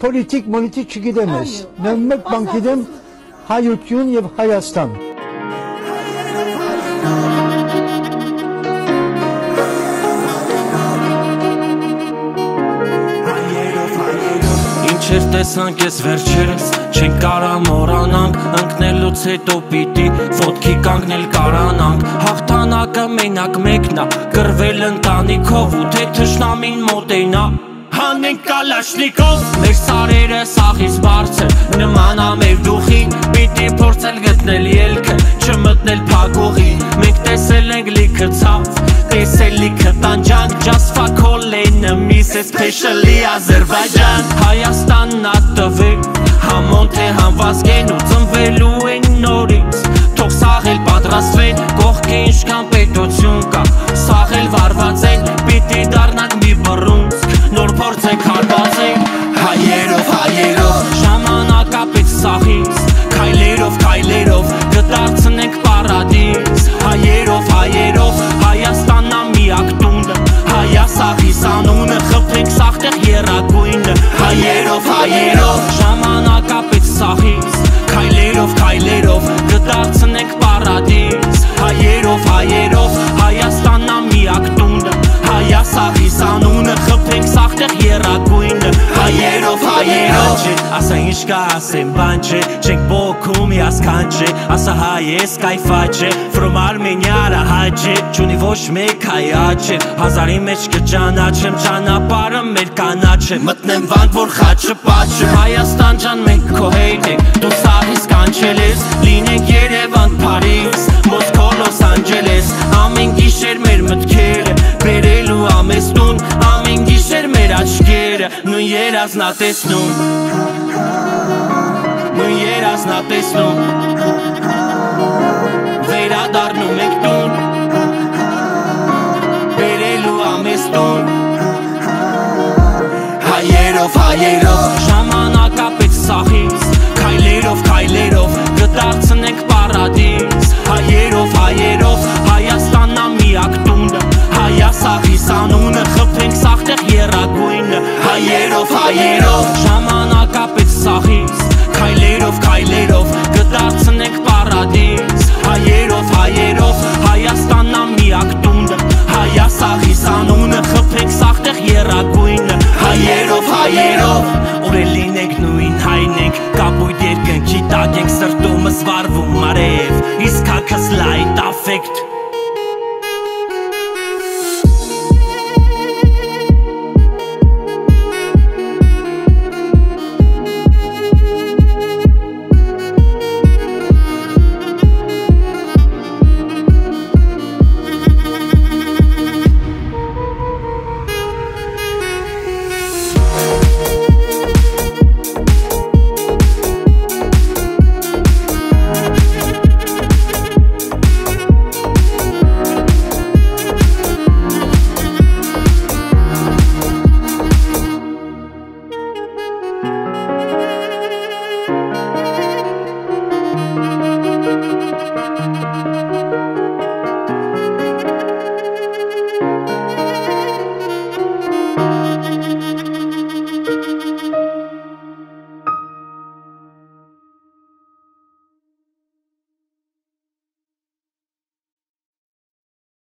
Պոլիտիկ, մոլիտիկ չգիտեմ ես։ Մեկ բան գիտեմ հայություն եւ Հայաստան։ Ինչեր տեսանք ես վերջերս Չենք կարա մորանանք Ընկնելուց հետո պիտի Ոտքի կանգնել կարանանք Հաղթանակը մենակ մեկնա Կրվել ընտանիքով ու թե թշնամին մոտենա Հանենք կալաշնիկով Մեր սարերը սաղից բարձր Նմանա մեր դուխին Պիտի փորձել գտնել ելքը Չմտնել փագողի Մենք տեսել ենք լիքը ցավ Տեսել լիքը տանջանք Just fuck all enemies Especially Azerbaijan Հայաստանն ատվել Համոն թե համվազգեն ու ծնվելու են նորից Թող սաղել պատրաստվեն Կողքի ինչքան Ժամանակապից սաղից ինչ կա, ասեմ բան չէ Չենք բոքում յասքան չէ Ասա հայ ես կայֆա չէ From Armenia-ը հայ չէ Չունի ոչ մեկ հայ աչե Հազարի մեջ կճանաչեմ Ճանապարը մեր կանաչ է Մտնեմ վանք, որ խաչը պաչը Հայաստան ջան մենք քո հետ ենք Դու սաղից կանչել ես աչքերը Նույն երազնա տեսնում Նույն երազնա տեսնում Վերադառնում ենք տուն Բերելու ամեստուն Հայերով, հայերով Ժամանակապեց սաղից Քայլերով, քայլերով Կդարձնենք պարադիս Հայերով, հայերով Հայաստաննա միակ տունը Հայասաղի սանունը Խփենք սաղտեղ երագույնը Հայերով, հայերով Ժամանակապեց սաղից Քայլերով, քայլերով Կդարձնենք պարադիս Հայերով, հայերով Հայաստաննա միակ տունը Հայասաղի սանունը Խփենք սաղտեղ երագույնը Հայերով, հայերով Օրել լինենք նույն հայն ենք Կապույտ երկնքի տակ ենք Սրտումս վարվում արև Իսկ հակս լայտ աֆեկտ